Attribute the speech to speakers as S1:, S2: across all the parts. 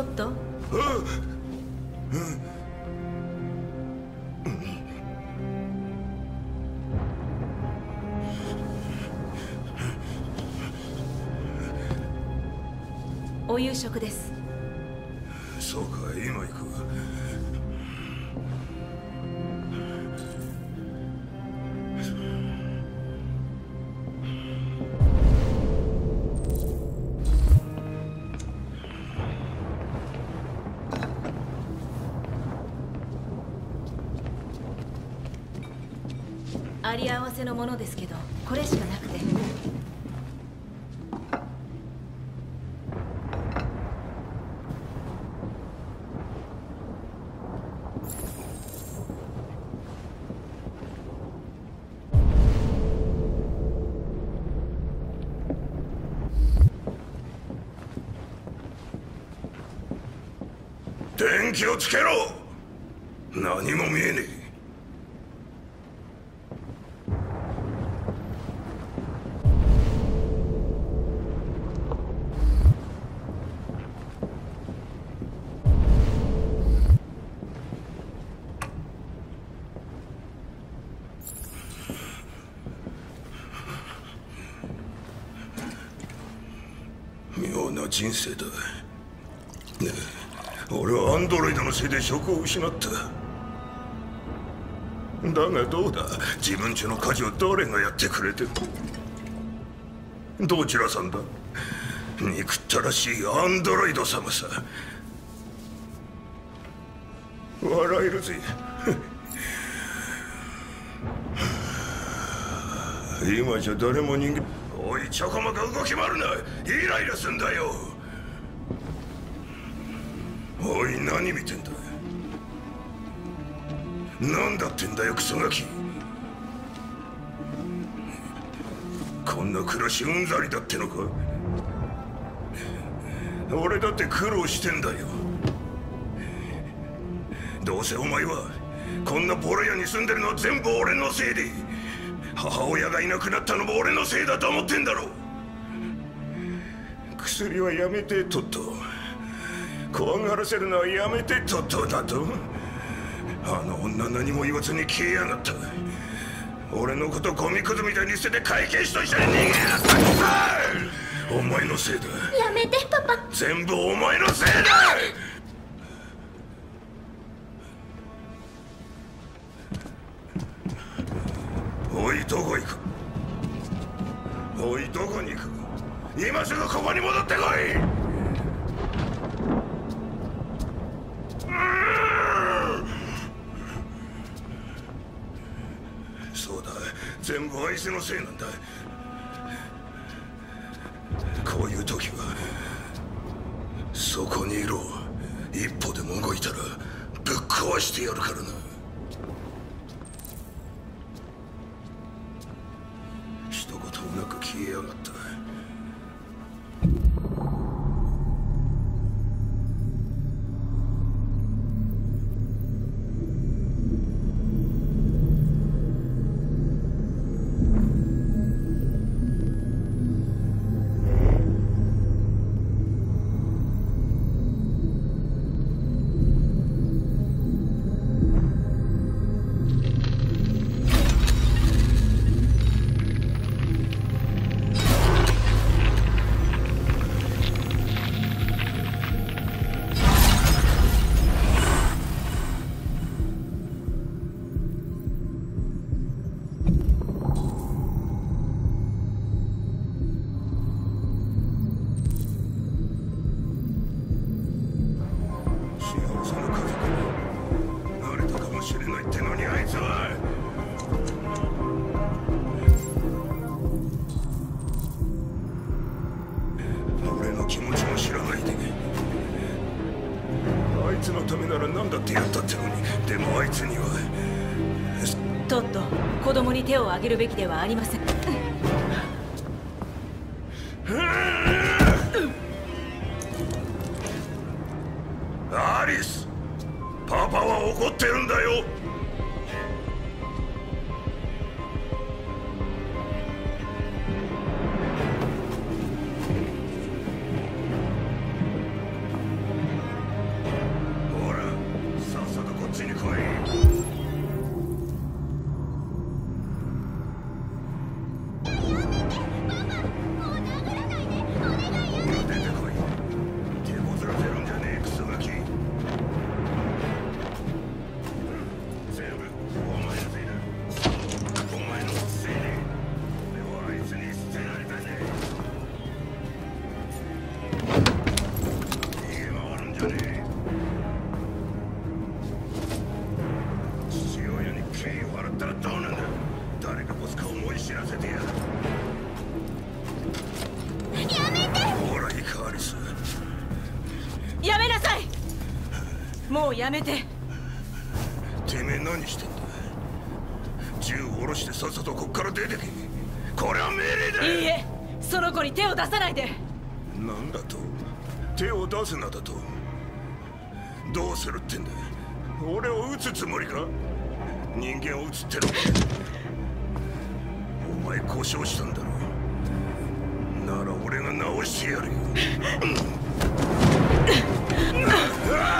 S1: トットお夕食です。
S2: そうか今行く。
S1: のものですけどこれしかなくて。
S2: 電気をつけろ。何も見えねえ。人生だ。俺はアンドロイドのせいで職を失った。だがどうだ自分家の家事を誰がやってくれてる？どちらさんだ？憎ったらしいアンドロイド様さ。笑えるぜ。今じゃ誰も人間おいチョコマが動き回るな。イライラすんだよ。おい何見てんだ。何だってんだよクソガキ。こんな暮らしうんざりだってのか。俺だって苦労してんだよ。どうせお前はこんなボロ屋に住んでるのは全部俺のせいで。母親がいなくなったのも俺のせいだと思ってんだろ薬はやめてトット。怖がらせるのはやめてトットだと。あの女何も言わずに消えやがった。俺のことゴミくずみたいに捨てて会計士と一緒に逃げや。がったお前のせいだ。
S1: やめてパパ。
S2: 全部お前のせいだ全部あいつのせいなんだ。こういう時はそこにいろ。一歩でも動いたらぶっ壊してやるからな。一言もなく消えやがった。に
S1: 手を挙げるべきではありません。
S2: うや
S3: めて。
S1: て
S2: めえ何してんだ銃を下ろしてさっさとこっから出てけ。これは命令だ
S1: いいえその子に手を出さないで。
S2: なんだと？手を出すなだと？どうするってんだ俺を撃つつもりか？人間を撃つってのかお前故障したんだろ。なら俺が直してやるよ。
S3: カ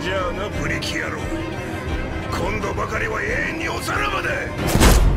S2: じゃあなブリキ野郎。今度ばかりは永遠におさらばだ。